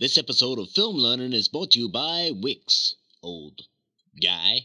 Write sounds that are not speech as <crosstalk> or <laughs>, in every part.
This episode of Film Learnin is brought to you by Wix, old guy.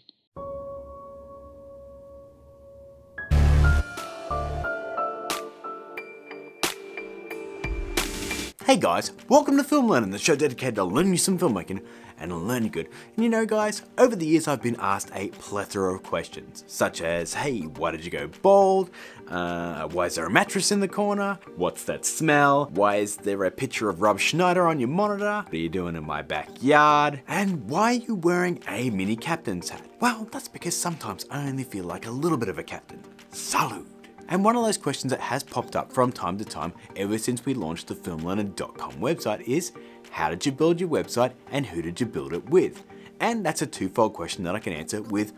Hey guys, welcome to Film Learnin, the show dedicated to learning you some filmmaking and learning good. And you know guys, over the years I've been asked a plethora of questions, such as, hey, why did you go bald? Uh, why is there a mattress in the corner? What's that smell? Why is there a picture of Rob Schneider on your monitor? What are you doing in my backyard? And why are you wearing a mini captain's hat? Well, that's because sometimes I only feel like a little bit of a captain. Salute! And one of those questions that has popped up from time to time ever since we launched the filmlearnin.com website is how did you build your website and who did you build it with? And that's a twofold question that I can answer with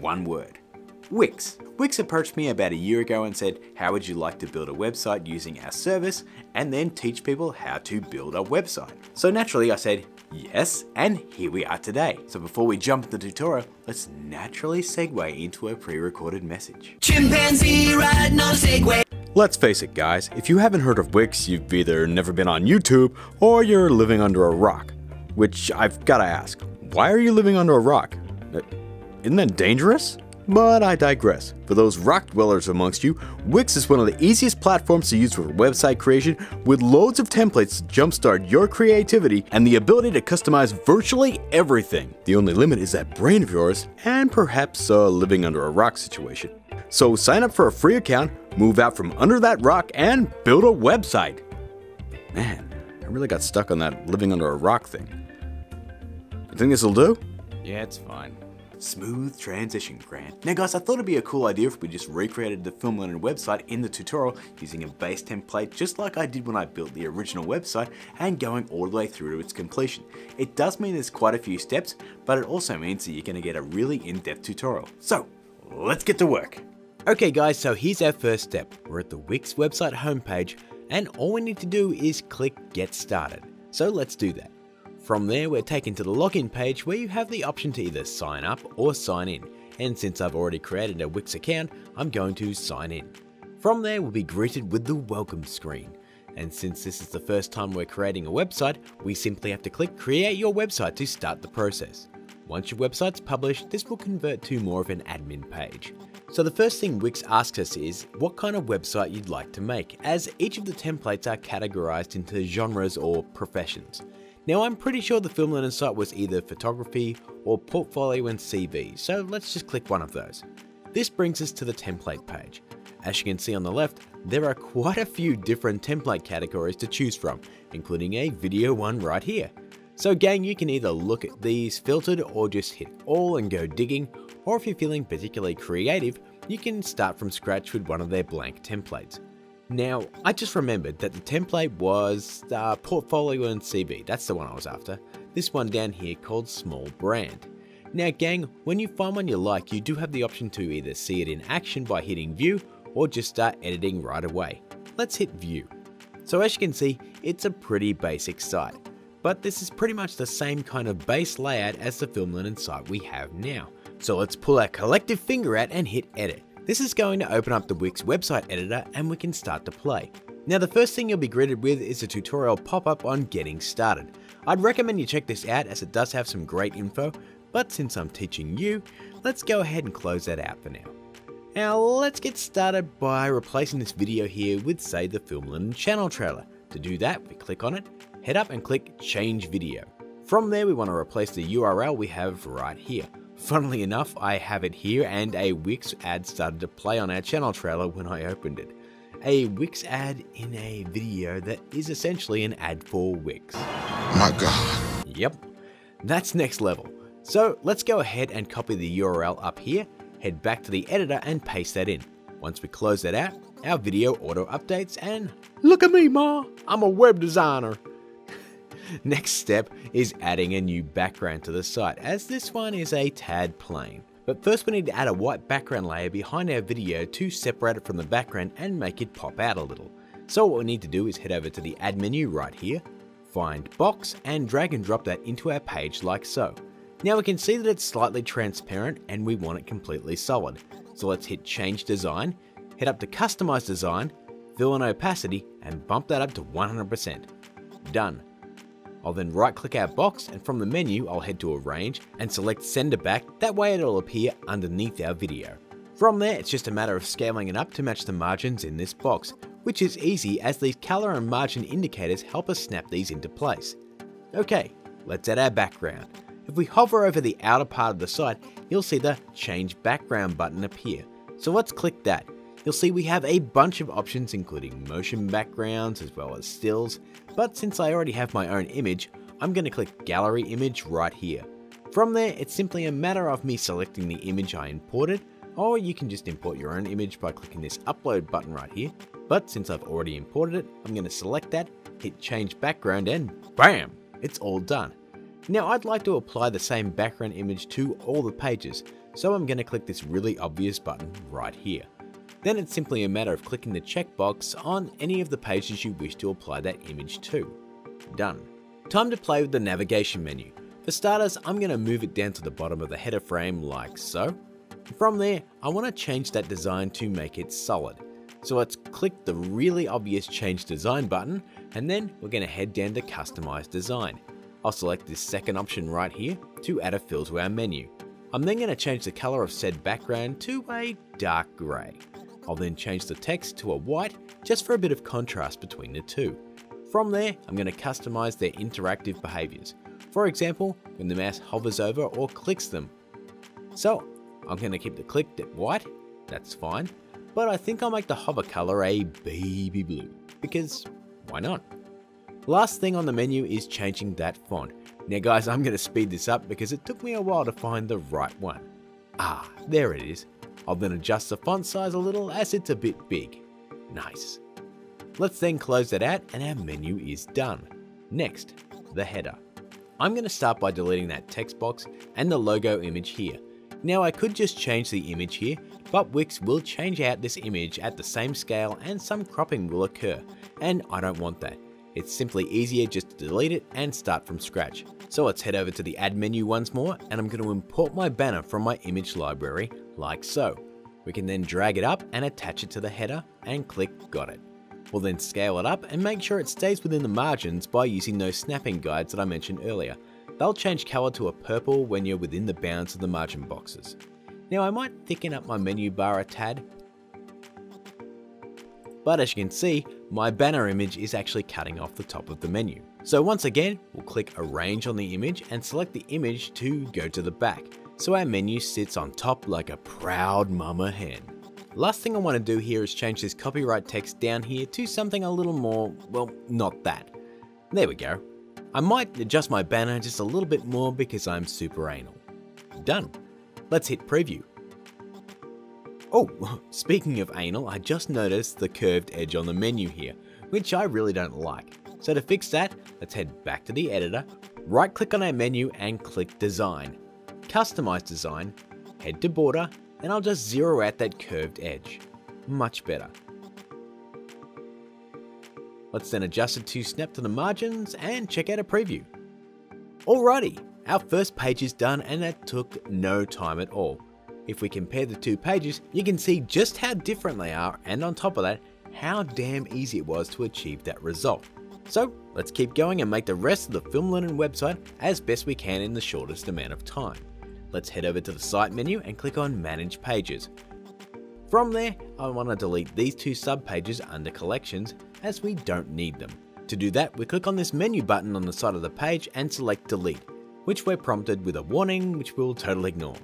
one word. Wix. Wix approached me about a year ago and said, how would you like to build a website using our service and then teach people how to build a website? So naturally I said, yes, and here we are today. So before we jump into the tutorial, let's naturally segue into a pre-recorded message. Chimpanzee riding on a Segway. Let's face it guys, if you haven't heard of Wix, you've either never been on YouTube or you're living under a rock. Which I've gotta ask, why are you living under a rock? Uh, Isn't that dangerous? But I digress. For those rock dwellers amongst you, Wix is one of the easiest platforms to use for website creation with loads of templates to jumpstart your creativity and the ability to customize virtually everything. The only limit is that brain of yours and perhaps a living under a rock situation. So sign up for a free account, move out from under that rock, and build a website. Man, I really got stuck on that living under a rock thing. You think this'll do? Yeah, it's fine. Smooth transition, Grant. Now guys, I thought it'd be a cool idea if we just recreated the Film Learnin website in the tutorial using a base template just like I did when I built the original website and going all the way through to its completion. It does mean there's quite a few steps, but it also means that you're going to get a really in-depth tutorial. So, let's get to work. Okay guys, so here's our first step. We're at the Wix website homepage and all we need to do is click get started. So let's do that. From there we're taken to the login page where you have the option to either sign up or sign in. And since I've already created a Wix account, I'm going to sign in. From there we'll be greeted with the welcome screen. And since this is the first time we're creating a website, we simply have to click create your website to start the process. Once your website's published, this will convert to more of an admin page. So the first thing Wix asks us is what kind of website you'd like to make, as each of the templates are categorized into genres or professions. Now I'm pretty sure the Film Learnin site was either photography or portfolio and CV, so let's just click one of those. This brings us to the template page. As you can see on the left, there are quite a few different template categories to choose from, including a video one right here. So gang, you can either look at these filtered or just hit all and go digging, or if you're feeling particularly creative, you can start from scratch with one of their blank templates. Now, I just remembered that the template was uh, Portfolio and CV, that's the one I was after. This one down here called Small Brand. Now gang, when you find one you like, you do have the option to either see it in action by hitting view, or just start editing right away. Let's hit view. So as you can see, it's a pretty basic site. But this is pretty much the same kind of base layout as the Film Learnin site we have now. So let's pull our collective finger out and hit edit. This is going to open up the Wix website editor and we can start to play. Now the first thing you'll be greeted with is a tutorial pop-up on getting started. I'd recommend you check this out as it does have some great info, but since I'm teaching you, let's go ahead and close that out for now. Now let's get started by replacing this video here with say the Film Learnin channel trailer. To do that, we click on it, head up and click change video. From there we want to replace the URL we have right here. Funnily enough, I have it here and a Wix ad started to play on our channel trailer when I opened it. A Wix ad in a video that is essentially an ad for Wix. My God. Yep, that's next level. So let's go ahead and copy the URL up here, head back to the editor and paste that in. Once we close that out, our video auto updates and look at me ma, I'm a web designer. Next step is adding a new background to the site as this one is a tad plain. But first we need to add a white background layer behind our video to separate it from the background and make it pop out a little. So what we need to do is head over to the add menu right here, find box and drag and drop that into our page like so. Now we can see that it's slightly transparent and we want it completely solid. So let's hit change design, head up to customize design, fill in opacity and bump that up to 100%. Done. I'll then right click our box and from the menu I'll head to arrange and select send to back, that way it'll appear underneath our video. From there it's just a matter of scaling it up to match the margins in this box, which is easy as these colour and margin indicators help us snap these into place. Okay, let's add our background. If we hover over the outer part of the site, you'll see the change background button appear. So let's click that you'll see we have a bunch of options including motion backgrounds as well as stills, but since I already have my own image, I'm going to click gallery image right here. From there, it's simply a matter of me selecting the image I imported, or you can just import your own image by clicking this upload button right here, but since I've already imported it, I'm going to select that, hit change background and BAM! It's all done. Now I'd like to apply the same background image to all the pages, so I'm going to click this really obvious button right here. Then it's simply a matter of clicking the checkbox on any of the pages you wish to apply that image to. Done. Time to play with the navigation menu. For starters, I'm going to move it down to the bottom of the header frame like so. From there, I want to change that design to make it solid. So let's click the really obvious change design button and then we're going to head down to customize design. I'll select this second option right here to add a fill to our menu. I'm then going to change the color of said background to a dark grey. I'll then change the text to a white just for a bit of contrast between the two. From there, I'm going to customize their interactive behaviors. For example, when the mouse hovers over or clicks them. So, I'm going to keep the click at white, that's fine, but I think I'll make the hover color a baby blue, because why not? Last thing on the menu is changing that font. Now guys, I'm going to speed this up because it took me a while to find the right one. Ah, there it is. I'll then adjust the font size a little as it's a bit big. Nice. Let's then close that out and our menu is done. Next, the header. I'm going to start by deleting that text box and the logo image here. Now I could just change the image here, but Wix will change out this image at the same scale and some cropping will occur, and I don't want that. It's simply easier just to delete it and start from scratch. So let's head over to the add menu once more and I'm going to import my banner from my image library like so. We can then drag it up and attach it to the header and click got it. We'll then scale it up and make sure it stays within the margins by using those snapping guides that I mentioned earlier. They'll change colour to a purple when you're within the bounds of the margin boxes. Now I might thicken up my menu bar a tad, but as you can see, my banner image is actually cutting off the top of the menu. So once again, we'll click arrange on the image and select the image to go to the back so our menu sits on top like a proud mama hen. Last thing I want to do here is change this copyright text down here to something a little more, well, not that. There we go. I might adjust my banner just a little bit more because I'm super anal. Done. Let's hit preview. Oh, <laughs> speaking of anal, I just noticed the curved edge on the menu here, which I really don't like. So to fix that, let's head back to the editor, right click on our menu and click design customize design, head to border, and I'll just zero out that curved edge. Much better. Let's then adjust it to snap to the margins and check out a preview. Alrighty, our first page is done and that took no time at all. If we compare the two pages, you can see just how different they are and on top of that, how damn easy it was to achieve that result. So let's keep going and make the rest of the Film Learnin website as best we can in the shortest amount of time. Let's head over to the site menu and click on Manage Pages. From there, I want to delete these two subpages under Collections as we don't need them. To do that, we click on this menu button on the side of the page and select Delete, which we're prompted with a warning which we'll totally ignore.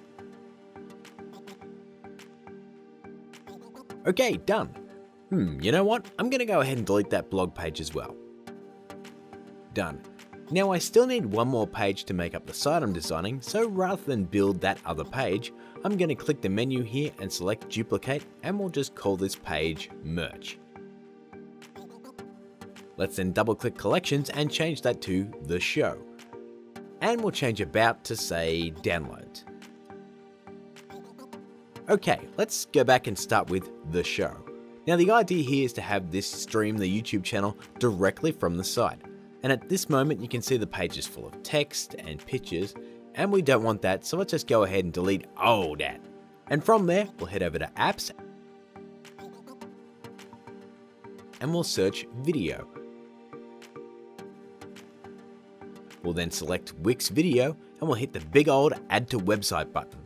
Okay, done. Hmm, you know what? I'm going to go ahead and delete that blog page as well. Done. Now I still need one more page to make up the site I'm designing, so rather than build that other page, I'm going to click the menu here and select duplicate and we'll just call this page merch. Let's then double click collections and change that to the show. And we'll change about to say download. Okay, let's go back and start with the show. Now the idea here is to have this stream the YouTube channel directly from the site and at this moment you can see the page is full of text and pictures and we don't want that so let's just go ahead and delete all that. And from there we'll head over to apps and we'll search video. We'll then select Wix Video and we'll hit the big old Add to Website button.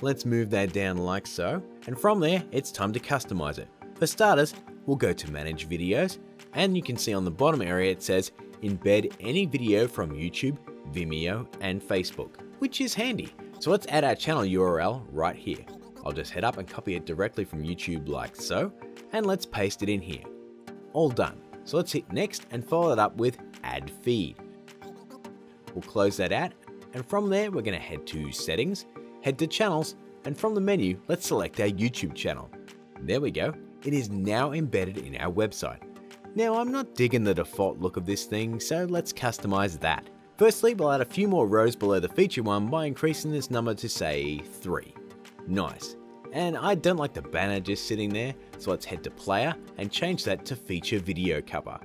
Let's move that down like so, and from there, it's time to customize it. For starters, we'll go to Manage Videos, and you can see on the bottom area it says Embed any video from YouTube, Vimeo, and Facebook, which is handy. So let's add our channel URL right here. I'll just head up and copy it directly from YouTube like so, and let's paste it in here. All done. So let's hit next and follow it up with add feed. We'll close that out, and from there we're going to head to settings, head to channels, and from the menu, let's select our YouTube channel. There we go, it is now embedded in our website. Now I'm not digging the default look of this thing, so let's customize that. Firstly, we'll add a few more rows below the feature one by increasing this number to say 3. Nice. And I don't like the banner just sitting there, so let's head to player and change that to feature video cover.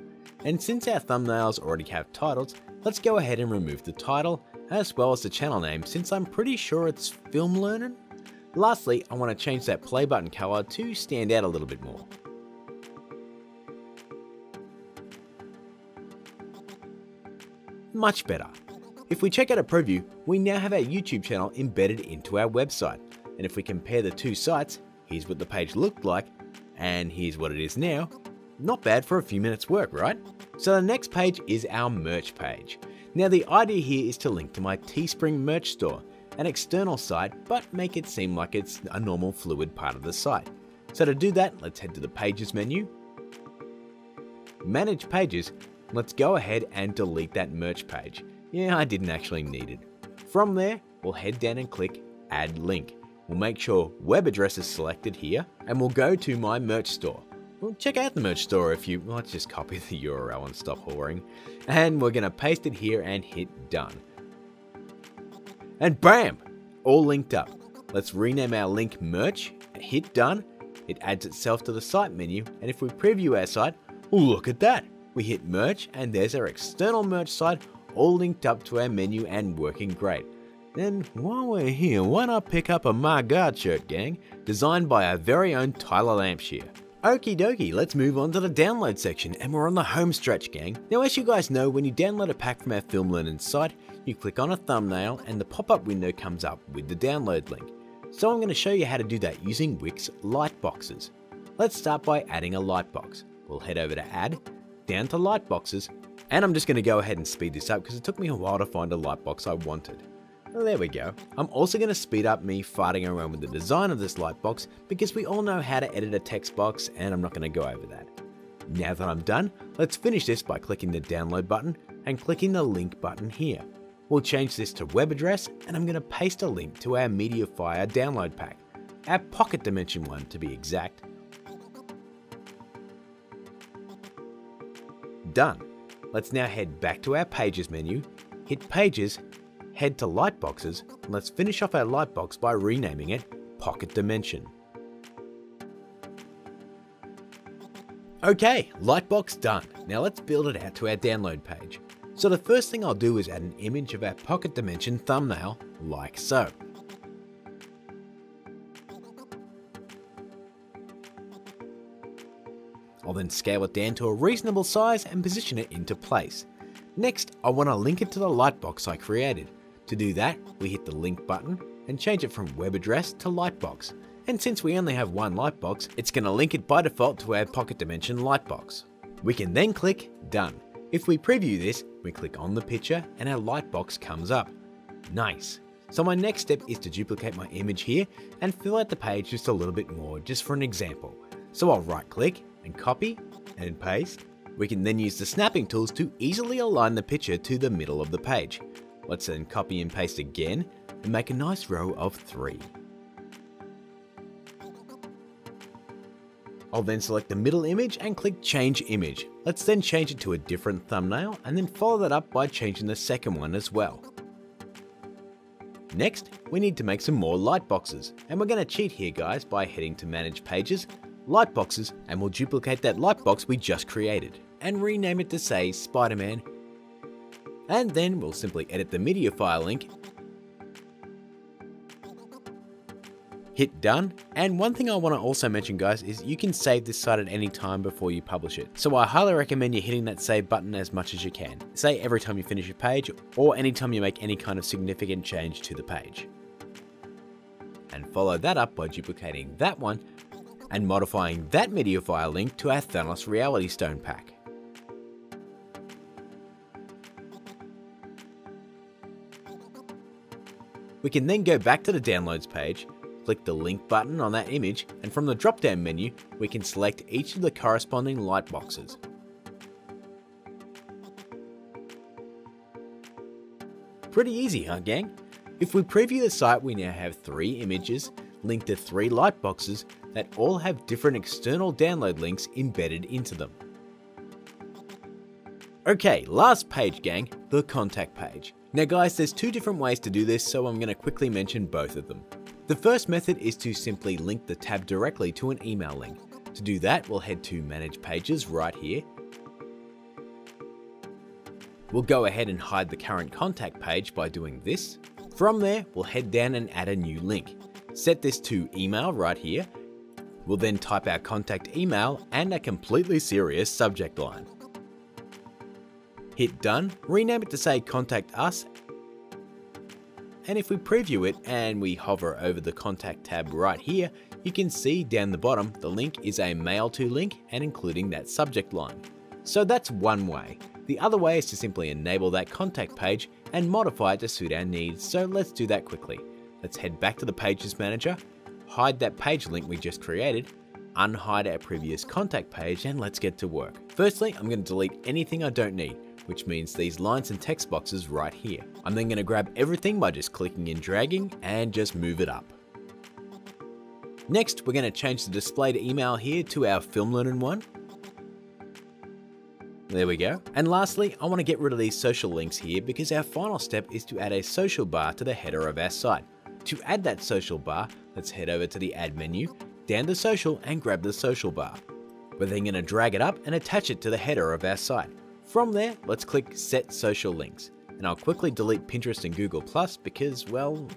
And since our thumbnails already have titles, let's go ahead and remove the title, as well as the channel name since I'm pretty sure it's Film Learnin. Lastly, I want to change that play button color to stand out a little bit more. Much better. If we check out a preview, we now have our YouTube channel embedded into our website. And if we compare the two sites, here's what the page looked like, and here's what it is now. Not bad for a few minutes work, right? So the next page is our merch page. Now the idea here is to link to my Teespring merch store, an external site, but make it seem like it's a normal fluid part of the site. So to do that, let's head to the Pages menu, Manage Pages, let's go ahead and delete that merch page. Yeah, I didn't actually need it. From there, we'll head down and click Add Link. We'll make sure web address is selected here, and we'll go to my merch store. Well, check out the merch store if you, let's just copy the URL and stop whoring. And we're gonna paste it here and hit done. And bam, all linked up. Let's rename our link merch, and hit done. It adds itself to the site menu, and if we preview our site, look at that. We hit merch, and there's our external merch site all linked up to our menu and working great. Then while we're here, why not pick up a My God shirt, gang, designed by our very own Tyler Lampshire. Okie dokie, let's move on to the download section and we're on the home stretch gang. Now as you guys know, when you download a pack from our Film Learnin site, you click on a thumbnail and the pop-up window comes up with the download link. So I'm going to show you how to do that using Wix Lightboxes. Let's start by adding a lightbox. We'll head over to add, down to lightboxes, and I'm just going to go ahead and speed this up because it took me a while to find a lightbox I wanted. Well, there we go. I'm also going to speed up me farting around with the design of this lightbox because we all know how to edit a text box and I'm not going to go over that. Now that I'm done, let's finish this by clicking the download button and clicking the link button here. We'll change this to web address and I'm going to paste a link to our MediaFire download pack, our Pocket Dimension one to be exact. Done. Let's now head back to our Pages menu, hit Pages head to Lightboxes, and let's finish off our lightbox by renaming it Pocket Dimension. Okay, Lightbox done. Now let's build it out to our download page. So the first thing I'll do is add an image of our Pocket Dimension thumbnail, like so. I'll then scale it down to a reasonable size and position it into place. Next, I want to link it to the lightbox I created. To do that, we hit the link button and change it from web address to lightbox. And since we only have one lightbox, it's going to link it by default to our Pocket Dimension lightbox. We can then click Done. If we preview this, we click on the picture and our lightbox comes up. Nice. So my next step is to duplicate my image here and fill out the page just a little bit more, just for an example. So I'll right click and copy and paste. We can then use the snapping tools to easily align the picture to the middle of the page. Let's then copy and paste again and make a nice row of three. I'll then select the middle image and click change image. Let's then change it to a different thumbnail and then follow that up by changing the second one as well. Next, we need to make some more light boxes, and we're going to cheat here guys by heading to manage pages, light boxes, and we'll duplicate that light box we just created and rename it to say Spider-Man and then we'll simply edit the MediaFire link hit done. And one thing I want to also mention guys is you can save this site at any time before you publish it. So I highly recommend you hitting that save button as much as you can. Say every time you finish a page or anytime you make any kind of significant change to the page. And follow that up by duplicating that one and modifying that MediaFire link to our Thanos Reality Stone pack. We can then go back to the downloads page Click the link button on that image and from the drop down menu we can select each of the corresponding light boxes. Pretty easy huh gang? If we preview the site we now have three images linked to three light boxes that all have different external download links embedded into them. Okay, last page gang, the contact page. Now guys, there's two different ways to do this so I'm going to quickly mention both of them. The first method is to simply link the tab directly to an email link. To do that, we'll head to Manage Pages right here. We'll go ahead and hide the current contact page by doing this. From there, we'll head down and add a new link. Set this to email right here. We'll then type our contact email and a completely serious subject line. Hit done, rename it to say contact us and if we preview it and we hover over the contact tab right here, you can see down the bottom the link is a mail to link and including that subject line. So that's one way. The other way is to simply enable that contact page and modify it to suit our needs, so let's do that quickly. Let's head back to the Pages Manager, hide that page link we just created, unhide our previous contact page and let's get to work. Firstly, I'm going to delete anything I don't need which means these lines and text boxes right here. I'm then going to grab everything by just clicking and dragging and just move it up. Next, we're going to change the display to email here to our Film Learnin one. There we go. And lastly, I want to get rid of these social links here because our final step is to add a social bar to the header of our site. To add that social bar, let's head over to the add menu, down to social and grab the social bar. We're then going to drag it up and attach it to the header of our site. From there, let's click Set Social Links, and I'll quickly delete Pinterest and Google Plus because, well,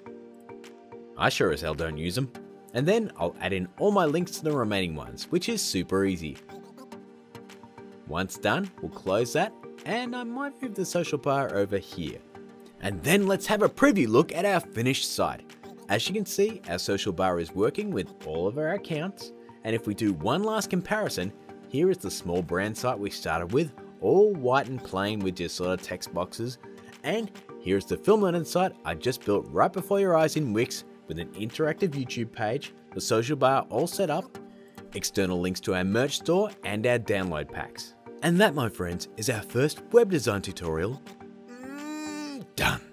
I sure as hell don't use them. And then I'll add in all my links to the remaining ones, which is super easy. Once done, we'll close that, and I might move the social bar over here. And then let's have a preview look at our finished site. As you can see, our social bar is working with all of our accounts, and if we do one last comparison, here is the small brand site we started with all white and plain with just sort of text boxes. And here's the film learnin site I just built right before your eyes in Wix with an interactive YouTube page, the social bar all set up, external links to our merch store and our download packs. And that, my friends, is our first web design tutorial mm, done.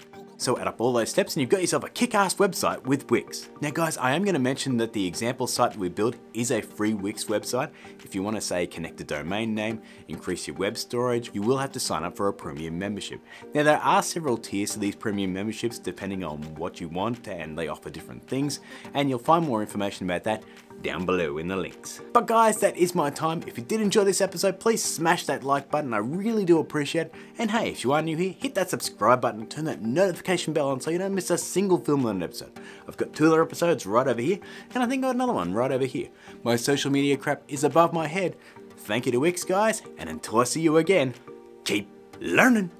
So add up all those steps and you've got yourself a kick-ass website with Wix. Now guys, I am going to mention that the example site that we built is a free Wix website. If you want to say connect a domain name, increase your web storage, you will have to sign up for a premium membership. Now there are several tiers to these premium memberships depending on what you want and they offer different things and you'll find more information about that down below in the links. But guys, that is my time. If you did enjoy this episode, please smash that like button. I really do appreciate it. And hey, if you are new here, hit that subscribe button, turn that notification bell on so you don't miss a single Film Learnin episode. I've got two other episodes right over here, and I think I got another one right over here. My social media crap is above my head. Thank you to Wix, guys, and until I see you again, keep learning.